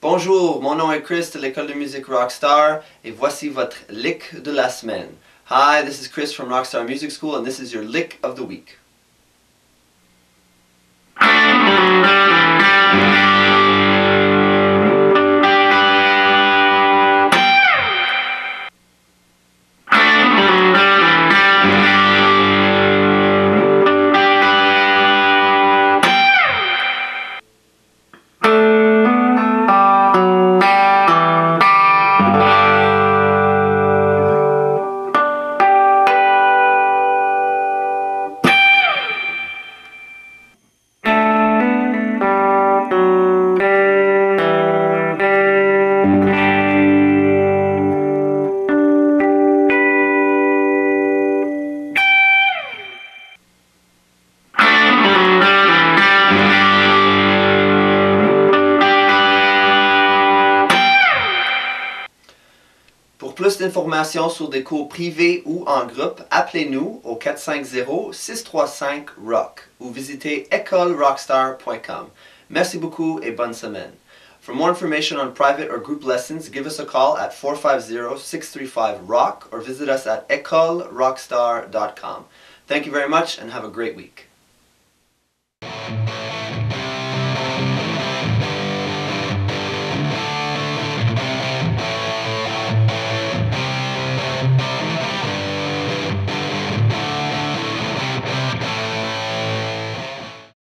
Bonjour, mon nom est Chris de l'école de musique Rockstar et voici votre lick de la semaine. Hi, this is Chris from Rockstar Music School and this is your lick of the week. Plus d'informations sur des cours privés ou en groupe, appelez-nous au 450-635-ROCK ou visitez écolerockstar.com. Merci beaucoup et bonne semaine. For more information on private or group lessons, give us a call at 450-635-ROCK or visit us at écolerockstar.com. Thank you very much and have a great week.